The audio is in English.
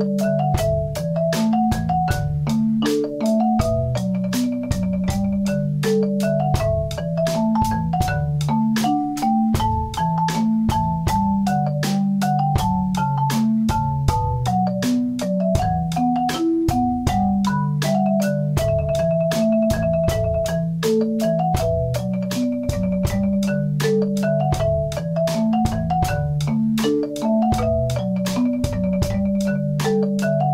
you you